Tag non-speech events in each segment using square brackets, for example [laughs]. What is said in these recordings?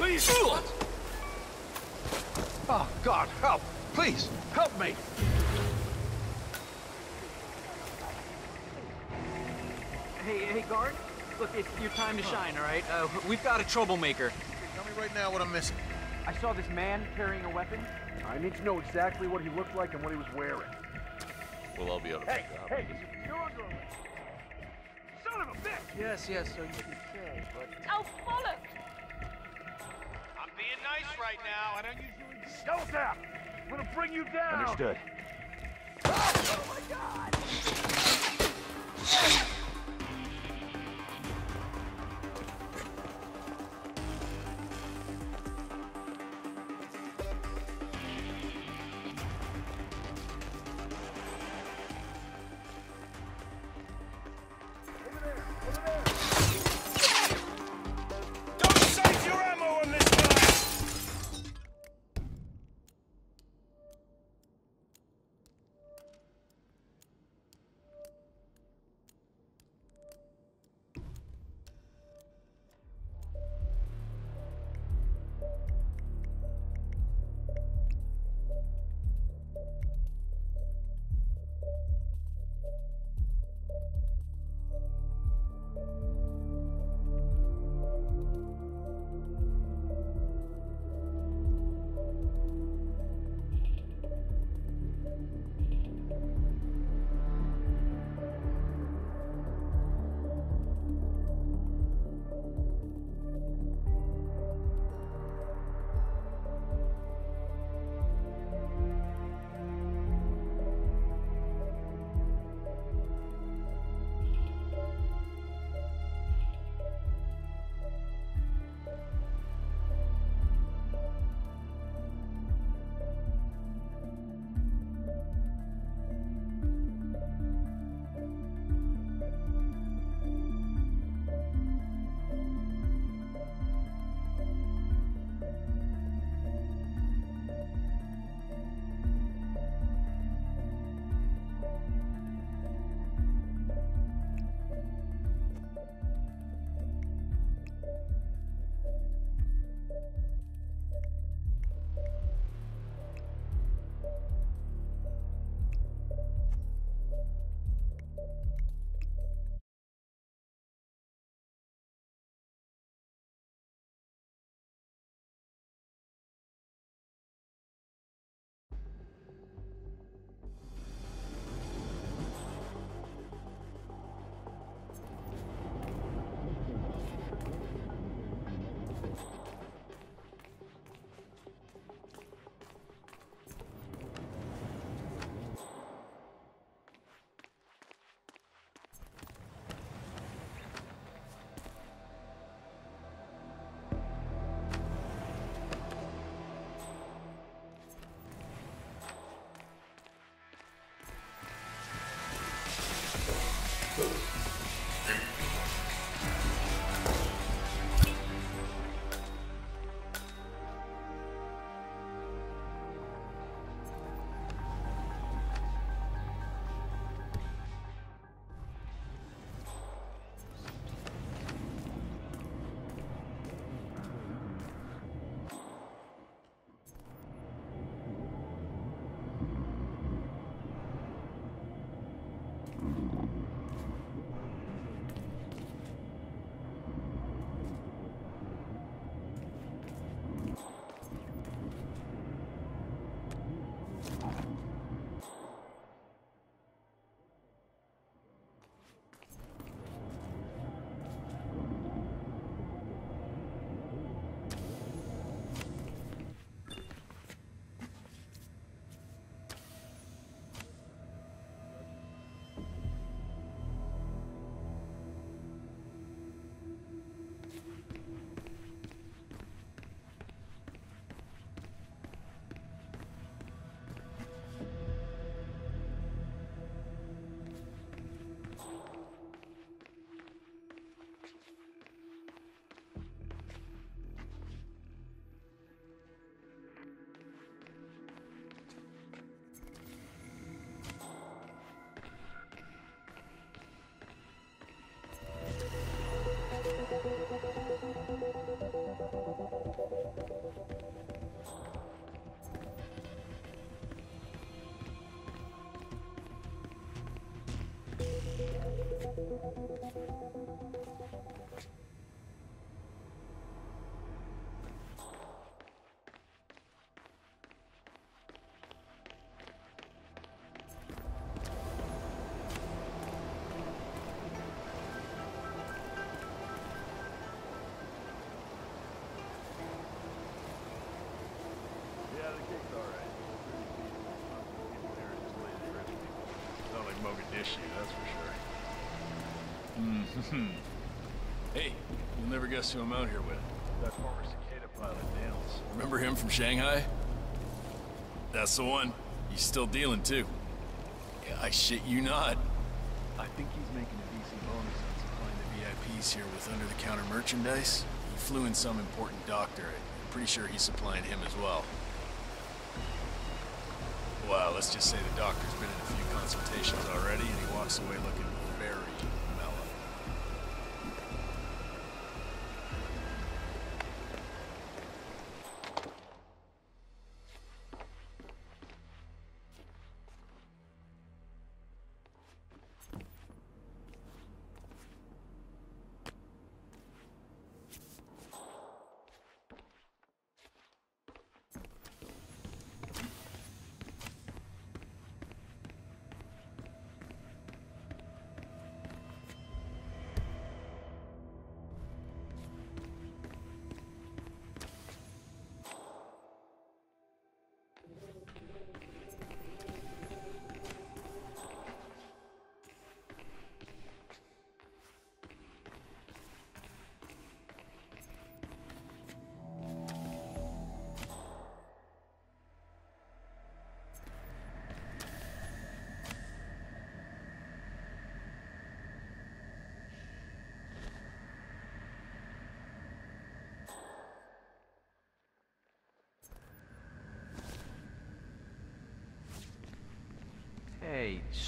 Please! Oh, God, help! Please, help me! Hey, hey, guard? Look, it's your time to shine, all right? Uh, we've got a troublemaker. Tell me right now what I'm missing. I saw this man carrying a weapon. I need to know exactly what he looked like and what he was wearing. Well, I'll be able to Hey, figure out. hey, you're under arrest. Son of a bitch! Yes, yes, so you can say, but... Oh, bollocks! I'm being nice right now. I don't usually down! I'm gonna bring you down! Understood. Oh, don't Issue, that's for sure. Hmm. hey, you'll never guess who I'm out here with. That former cicada pilot, Daniels. Remember him from Shanghai? That's the one. He's still dealing, too. Yeah, I shit you not. I think he's making a decent bonus on supplying the VIPs here with under-the-counter merchandise. He flew in some important doctor. I'm pretty sure he's supplying him as well. Let's just say the doctor's been in a few consultations already, and he walks away looking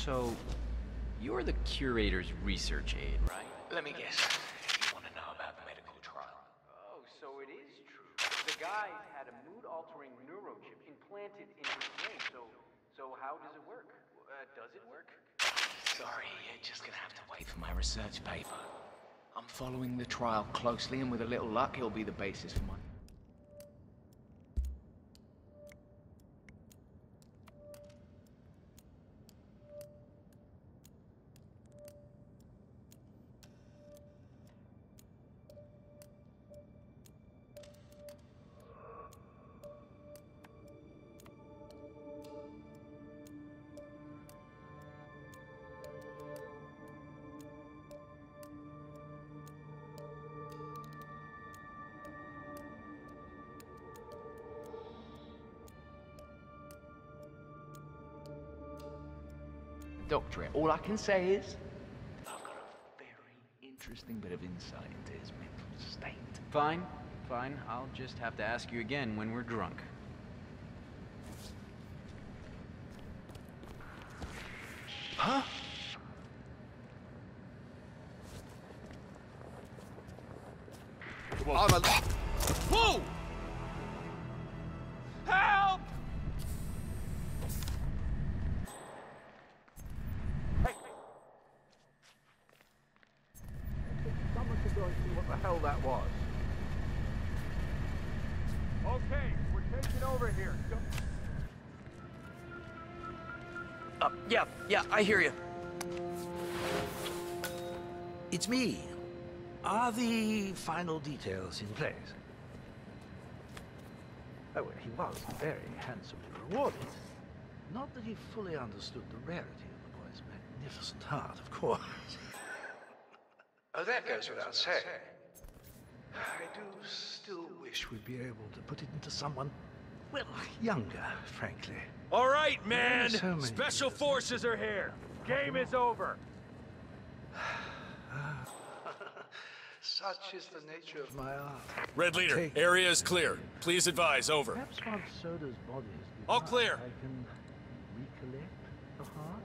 so you're the curator's research aide, right? Let me guess. You want to know about the medical trial? Oh, so it is true. The guy had a mood-altering neurochip implanted in his brain. So, so how does it work? Uh, does it work? Sorry, you're just gonna have to wait for my research paper. I'm following the trial closely, and with a little luck, it'll be the basis for my. Doctorate. All I can say is, I've got a very interesting bit of insight into his mental state. Fine, fine. I'll just have to ask you again when we're drunk. I hear you. It's me. Are the final details in place? Oh, well, he was very handsomely rewarded. Not that he fully understood the rarity of the boy's magnificent heart, of course. [laughs] oh, that goes without saying. I do still wish we'd be able to put it into someone, well, younger, frankly. All right, man. so Special years. forces are here. Game is over. [sighs] Such is the nature of my art. Red Leader, Take- area is clear. Please advise, over. Perhaps once Soders' body is All clear. I can recollect the heart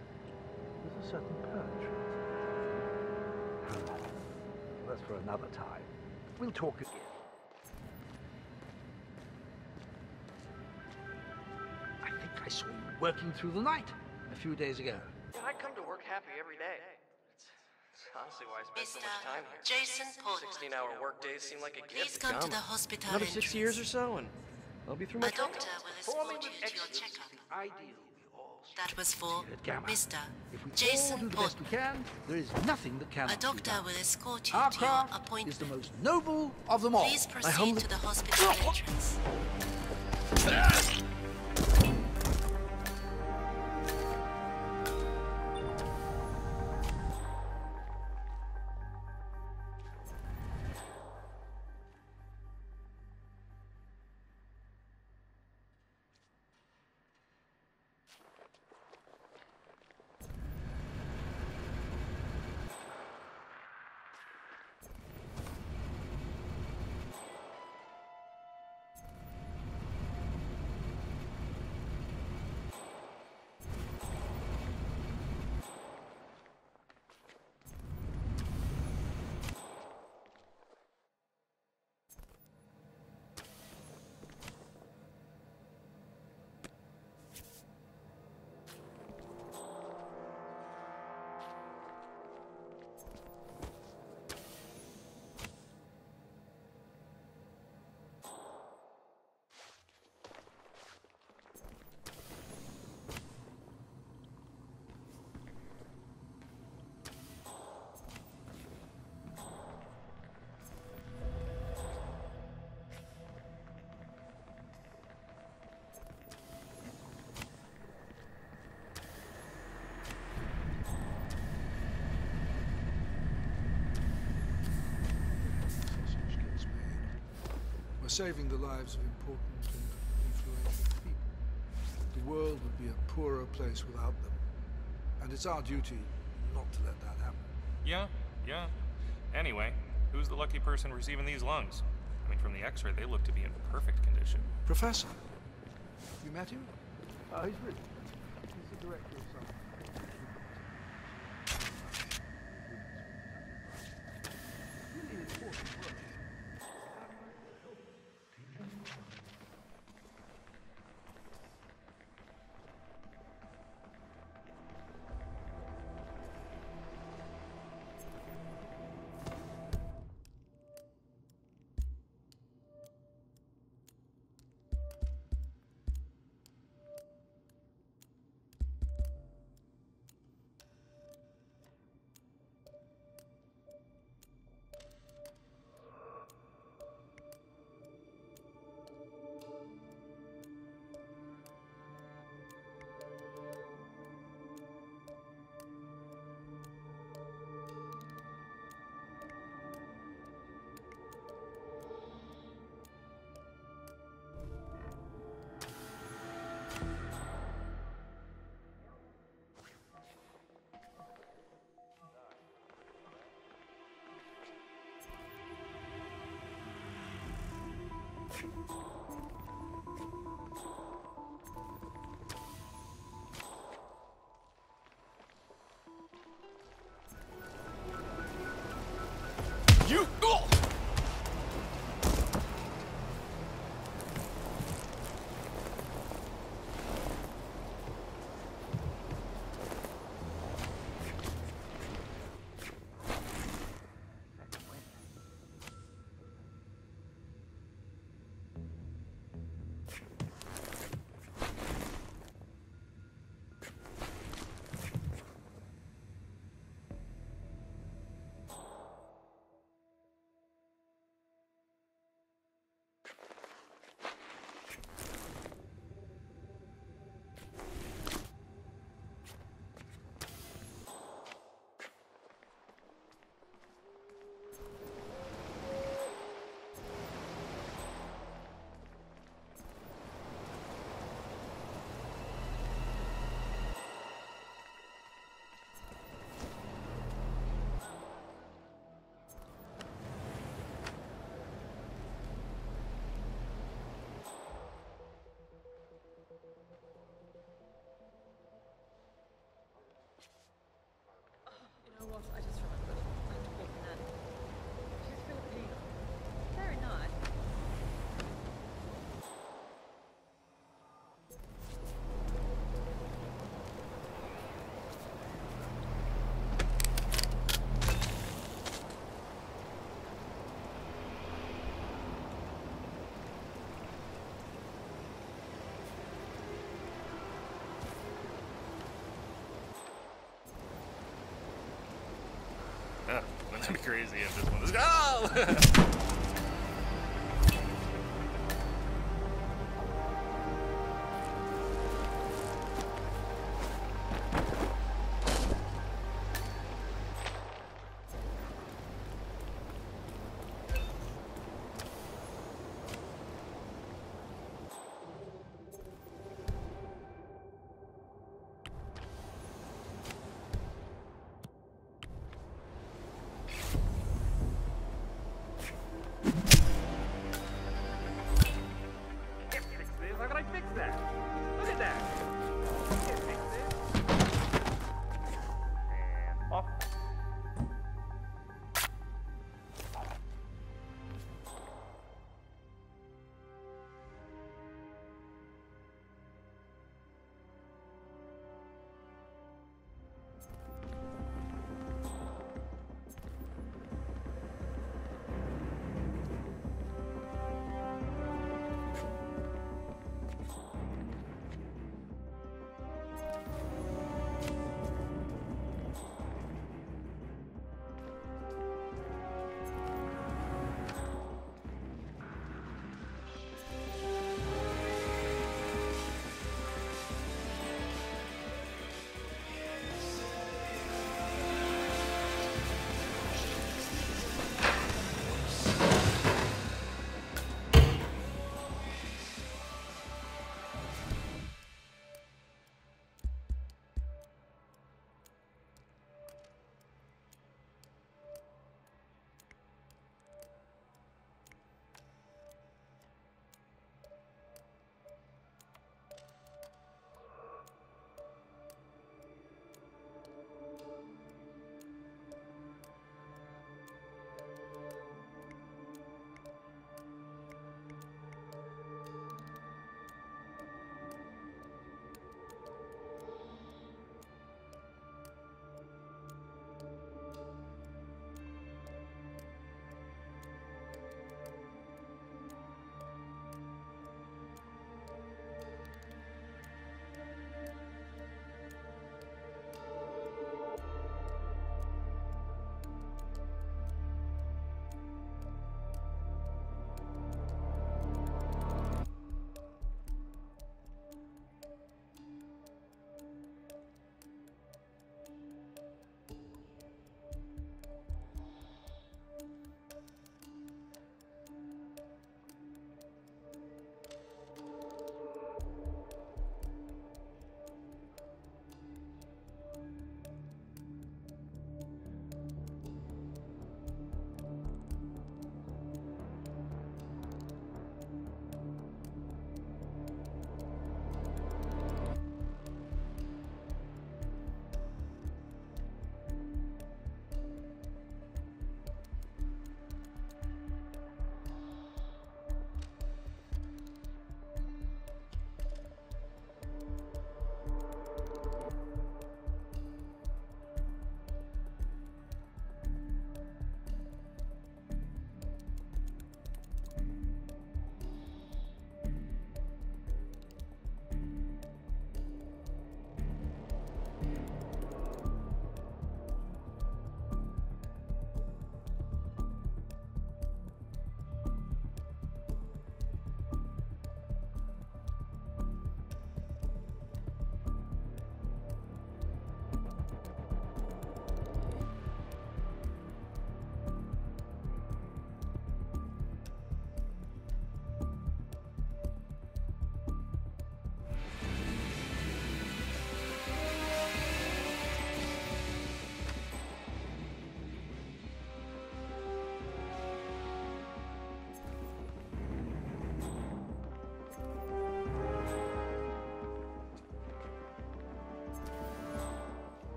with a certain poetry. That's for another time. We'll talk again. I saw you working through the night a few days ago. Yeah, I come to work happy every day. It's, it's honestly why I spend so much time here. Jason Portman. 16-hour work days seem like a gift. Please gift. come to the hospital Another six entrance. years or so, and I'll be through my A doctor will escort you to your checkup. is the ideal we all That was for at GAMA. Mr. If we Jason do the Portman. can, there is nothing that cannot A doctor will escort you Our to your craft appointment. is the most noble of them all. Please I proceed to the hospital [laughs] entrance. Ah! Saving the lives of important and influential people. The world would be a poorer place without them. And it's our duty not to let that happen. Yeah, yeah. Anyway, who's the lucky person receiving these lungs? I mean, from the x-ray, they look to be in perfect condition. Professor, you met him? Oh, he's rich. He's the director You. Oh! What? I just remembered. I have to call Nanny. She's Filipino. Very nice. Huh, [laughs] wouldn't that be crazy if this one was. [laughs] Oh! [laughs]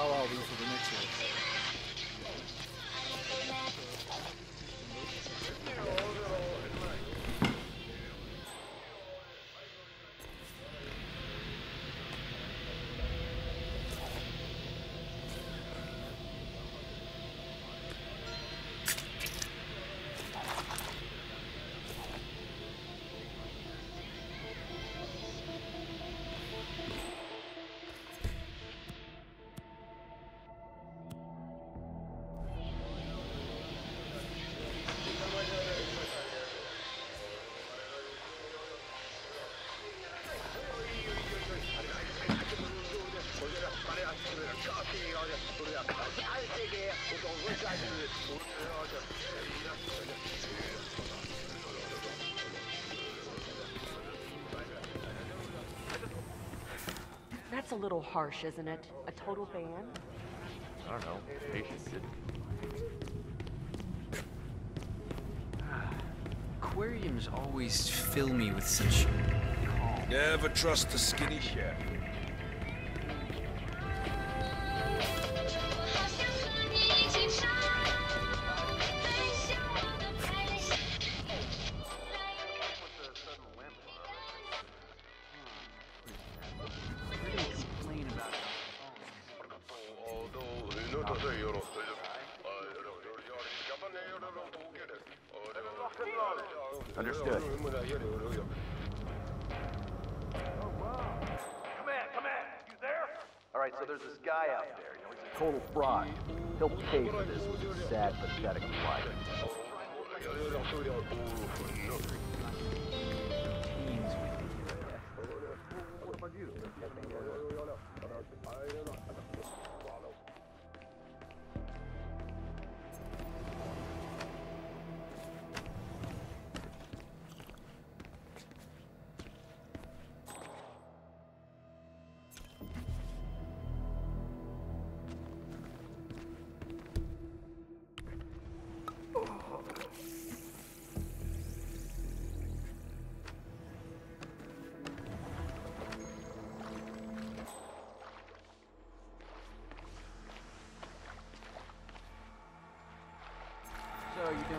And how are That's a little harsh, isn't it? A total ban? I don't know. Patience did. Aquariums always fill me with such calm. Never trust the skinny chef.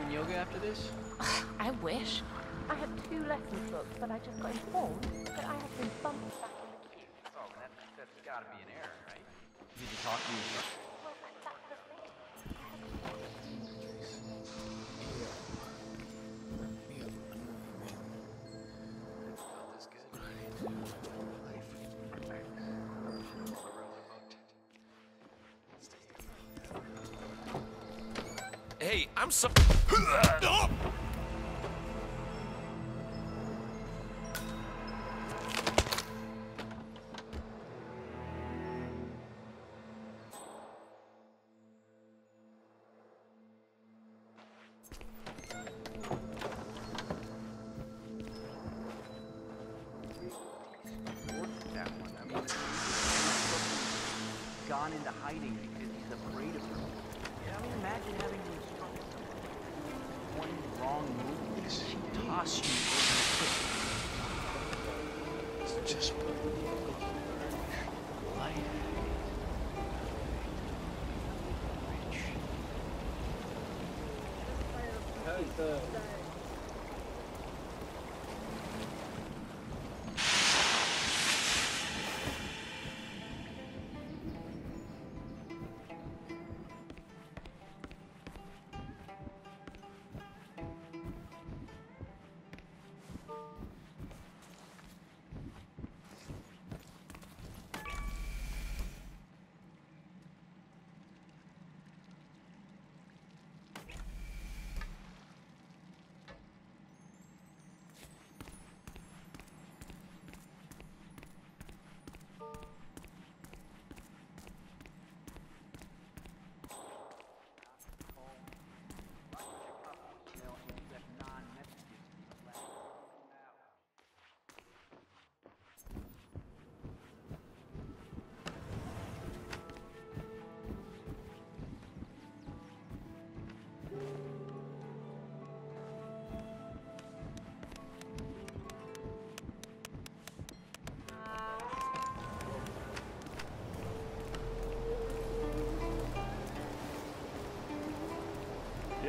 So, doing yoga after this? [sighs] I wish. I had two lessons booked, but I just got informed that I have been bumped back in the queue. Oh, that, that's gotta be an error, right? Did you talk to your Well, that's the thing. Hey, I'm so. Oh!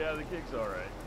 Yeah, the gig's alright.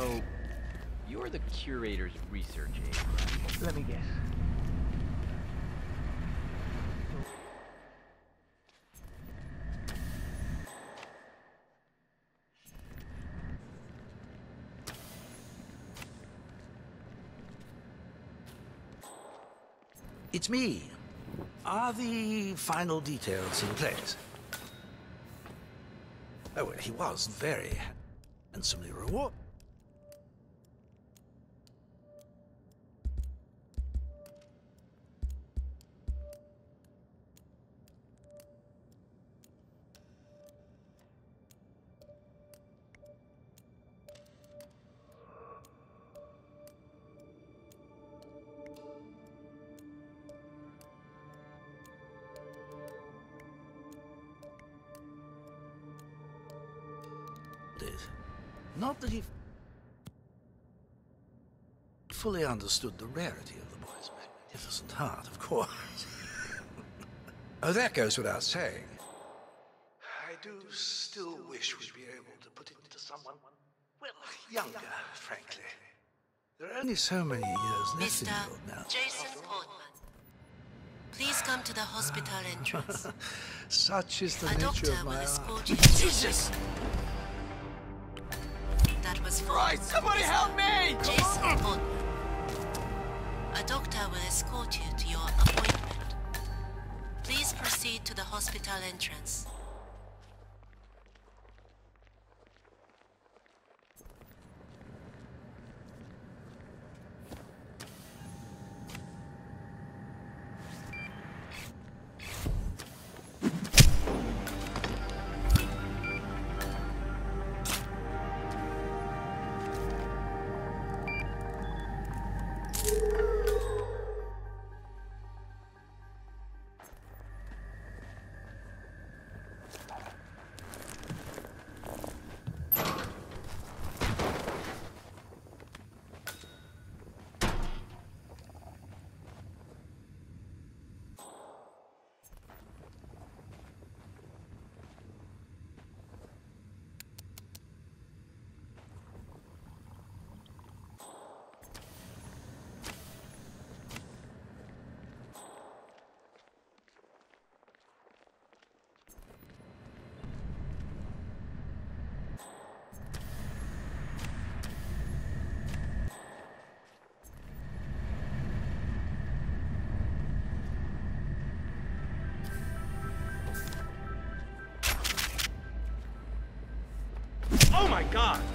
So you're the curator's research aide, right? Let me guess. It's me. Are the final details in place? Oh, well, he was very handsomely rewarded. Fully understood the rarity of the boy's magnificent heart, of course. [laughs] oh, that goes without saying. I do still wish we'd be able to put it into someone, well, younger, frankly. There are only so many years left in the Mr. world now. Jason Portman. Please come to the hospital entrance. [laughs] Such is the A nature doctor of will my escort art. you to Jesus! That was for Right, somebody help me! Jason Portman. Escort you to your appointment. Please proceed to the hospital entrance. My god!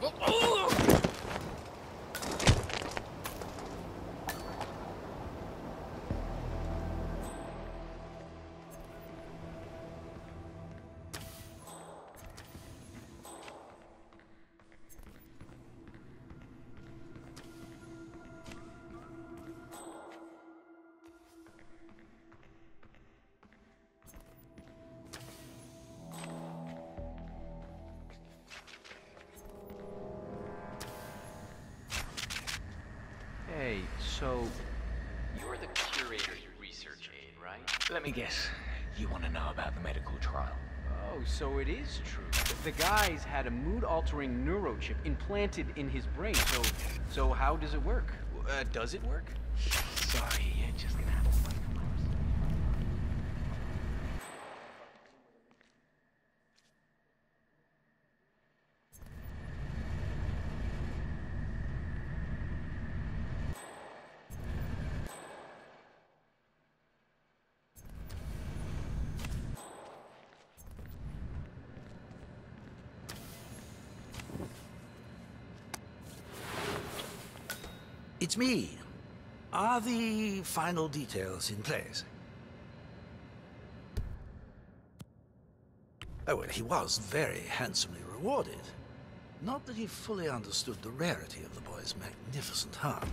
Oh! Hey, so, you're the curator's research aide, right? Let me guess. You want to know about the medical trial? Oh, so it is true. The guy's had a mood-altering neurochip implanted in his brain. So, so how does it work? Uh, does it work? Sorry, you're just gonna have to wait for my It's me. Are the final details in place? Oh, well, he was very handsomely rewarded. Not that he fully understood the rarity of the boy's magnificent heart.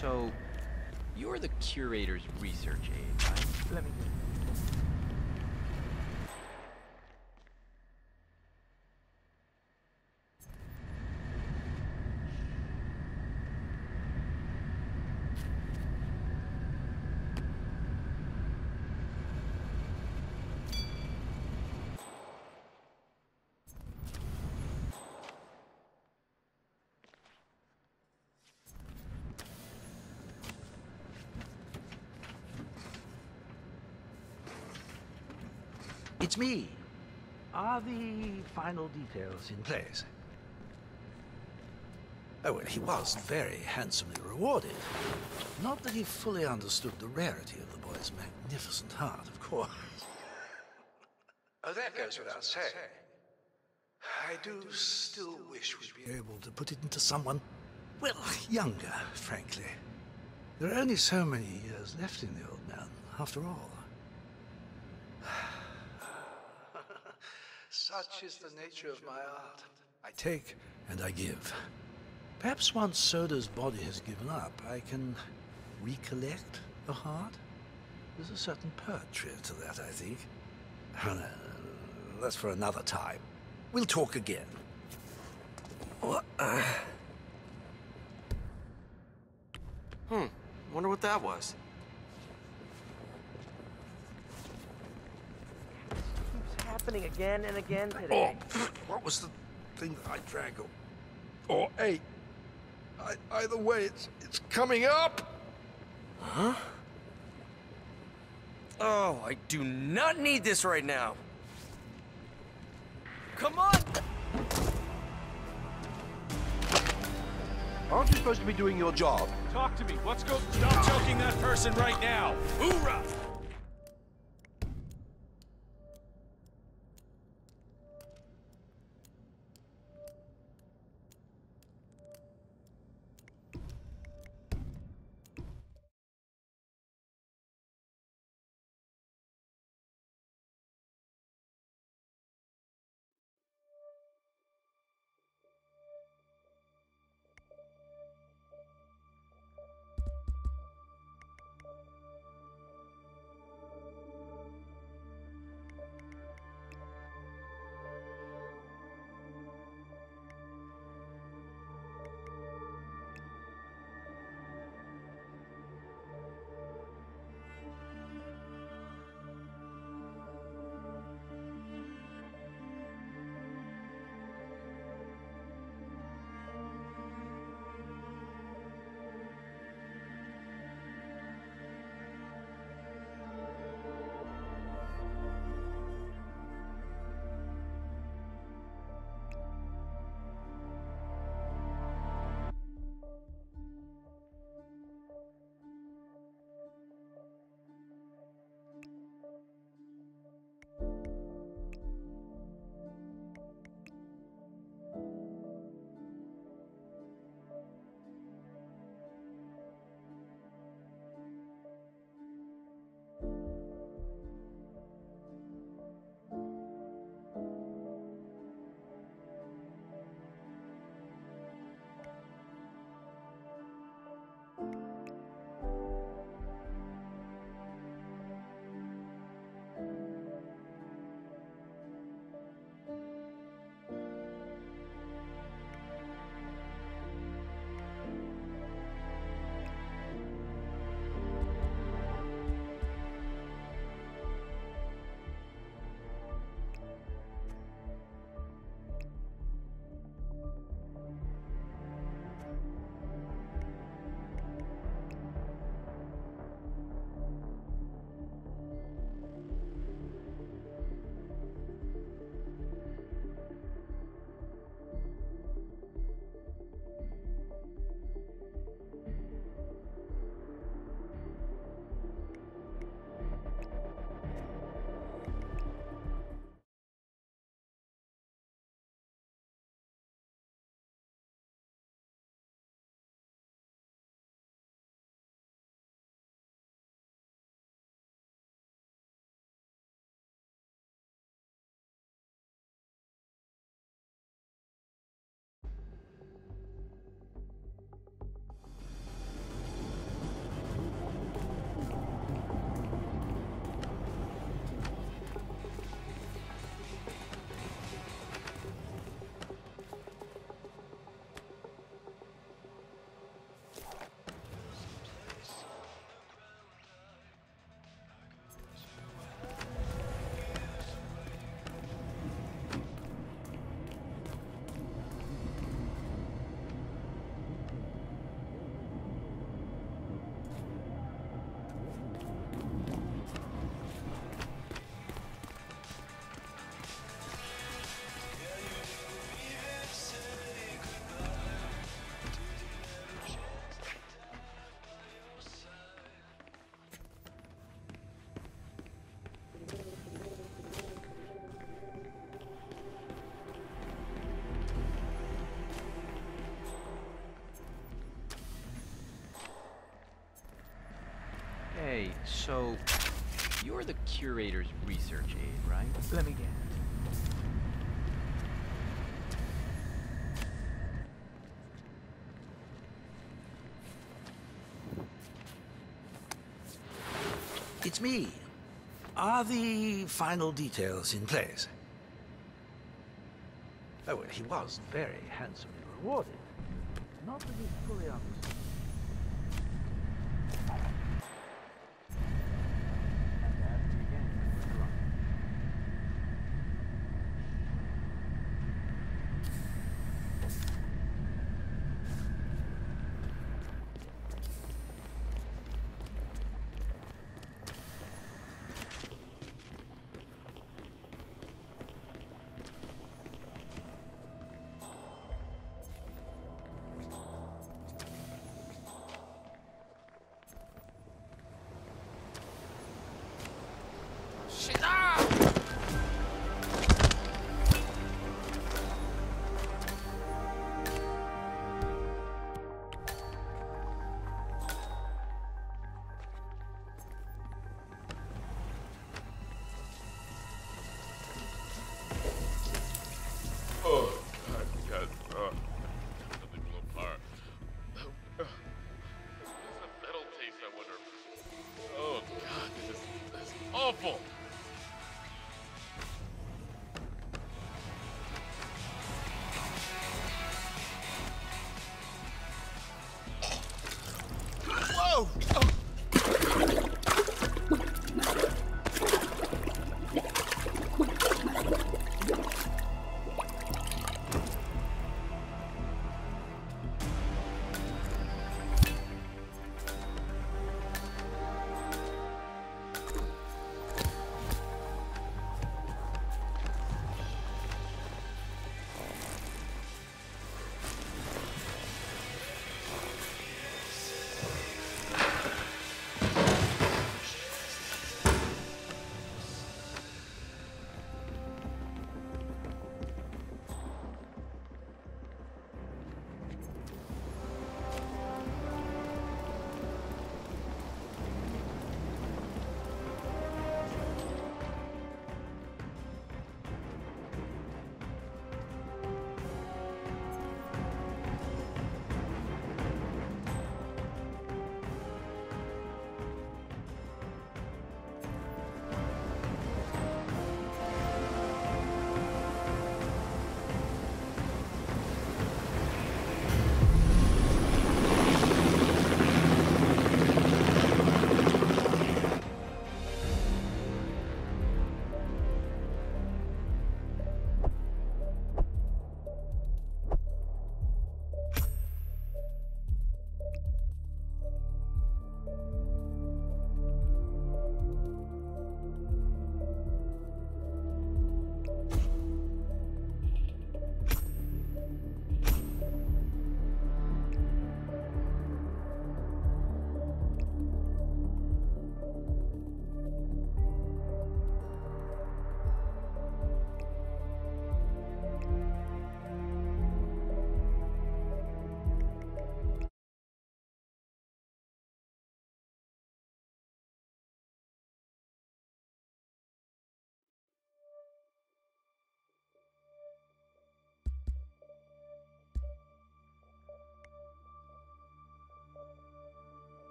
So you're the curator's research aide, It's me. Are the final details in place? Oh, well, he was very handsomely rewarded. Not that he fully understood the rarity of the boy's magnificent heart, of course. Oh, that goes without saying. I do still wish we'd be able to put it into someone, well, younger, frankly. There are only so many years left in the old man, after all. Such is the nature of my art. I take and I give. Perhaps once Soders' body has given up, I can recollect the heart. There's a certain poetry to that, I think. Oh, no, that's for another time. We'll talk again. What? Uh, Hmm. Wonder what that was. Happening again and again today. oh, what was the thing that I drank? Or, or ate? I, either way, it's it's coming up. Huh? Oh, I do not need this right now. Come on! Aren't you supposed to be doing your job? Talk to me. Let's go. Stop choking that person right now. Hoorah! Hey, so you're the curator's research aide, right? Let me guess. It's me. Are the final details in place? Oh, well, he was very handsomely rewarded.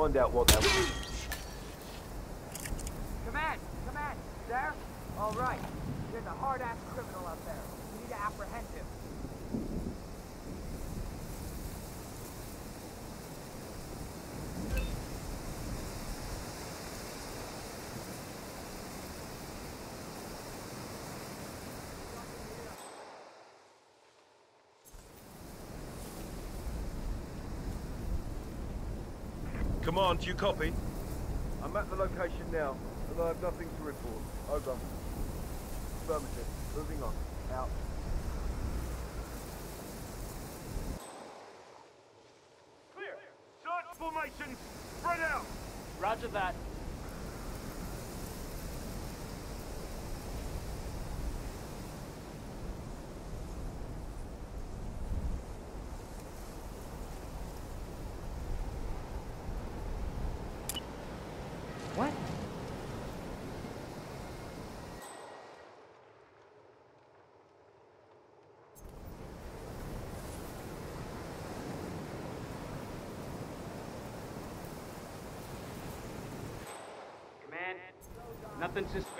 Find out what that was. Command! Command! There? All right. There's a hard-ass criminal out there. We need to apprehend him. Command, do you copy? I'm at the location now, and I have nothing to report. Over. Affirmative. Moving on. Out. Clear. Search formations. Spread out. Roger that. What? Command, nothing suspicious.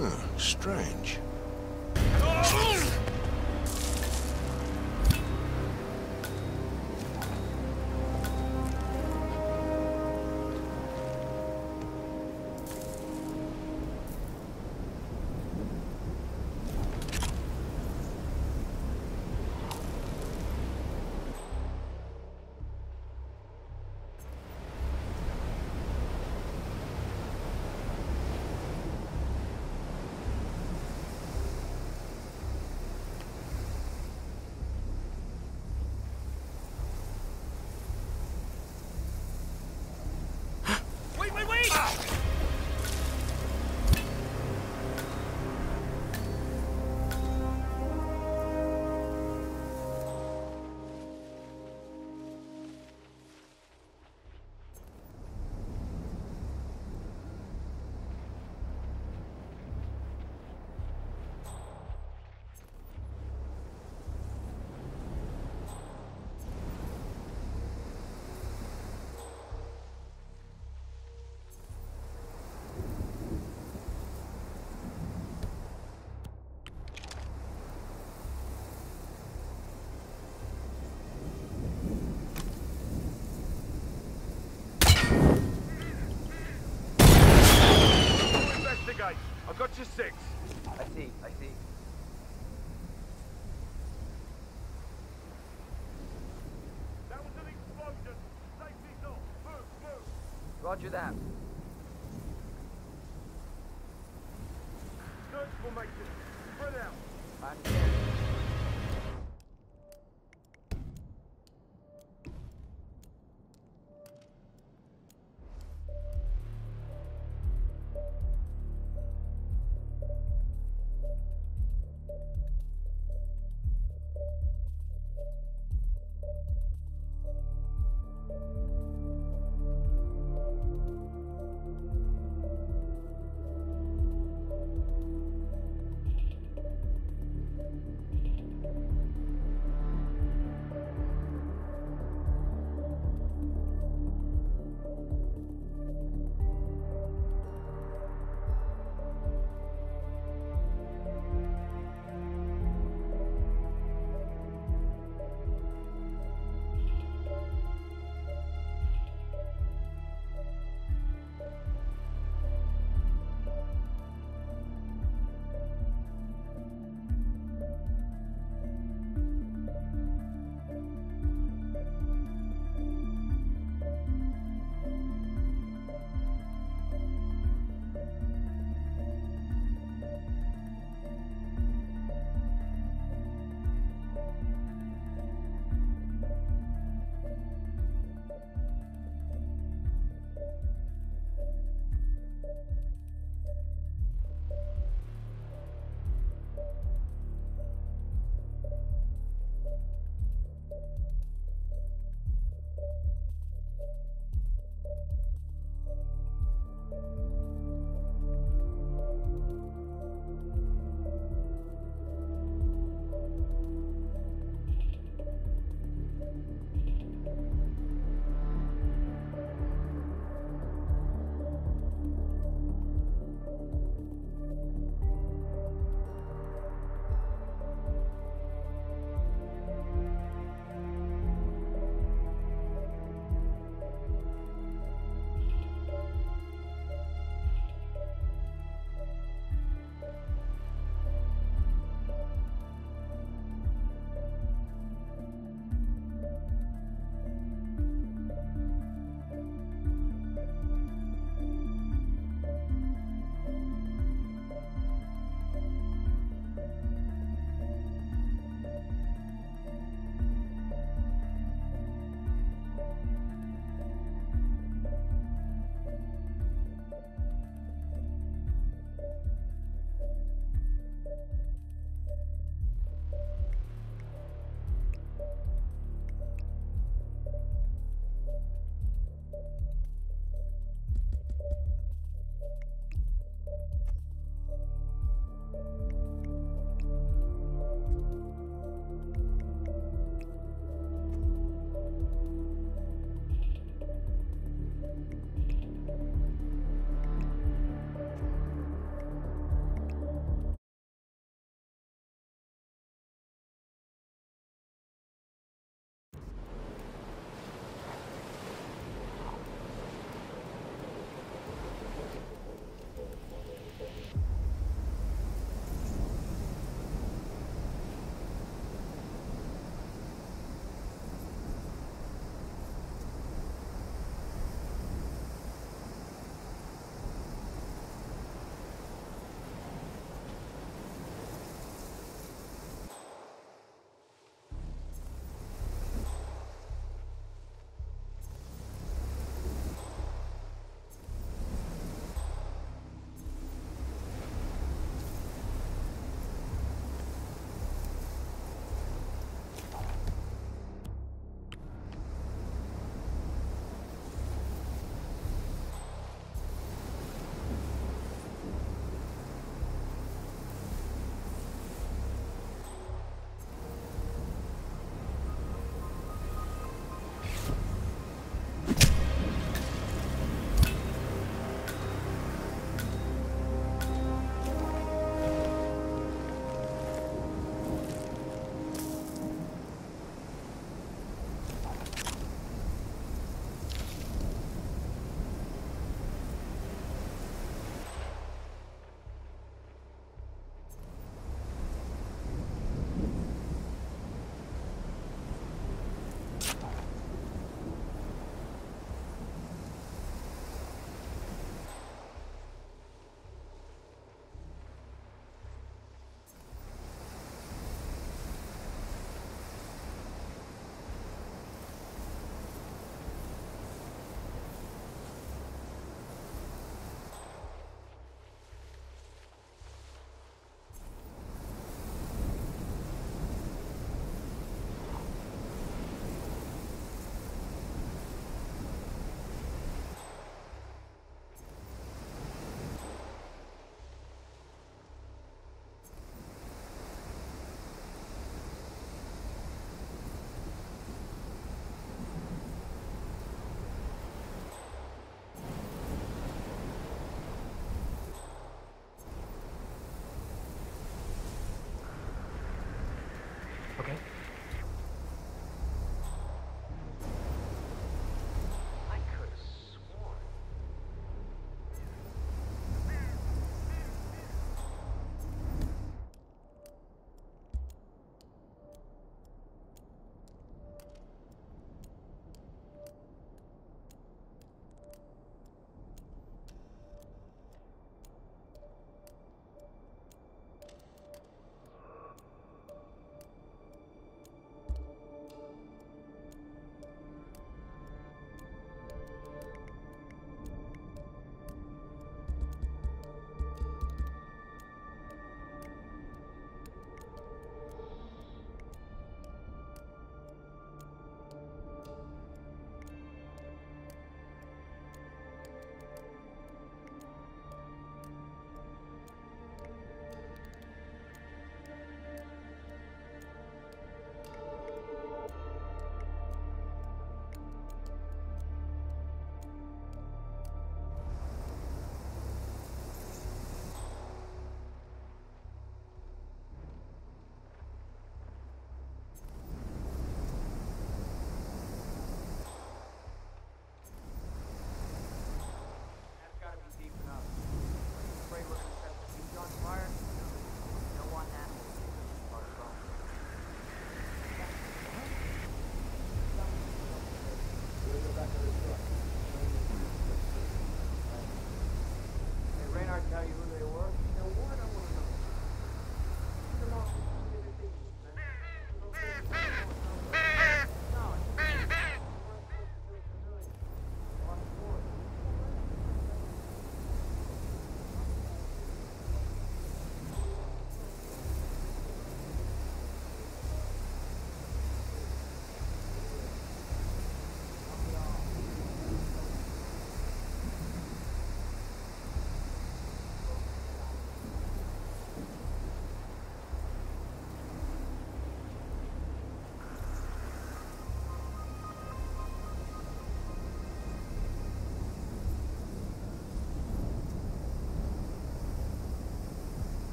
Huh, strange. Roger that.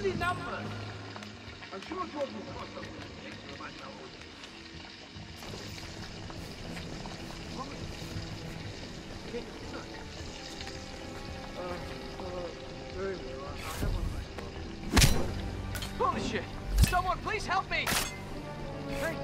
Only numbers. I'm sure Jordan will cost us a picture of my novels. Look. Uh, uh, very well. I have one of my Holy shit! Someone please help me! Hey,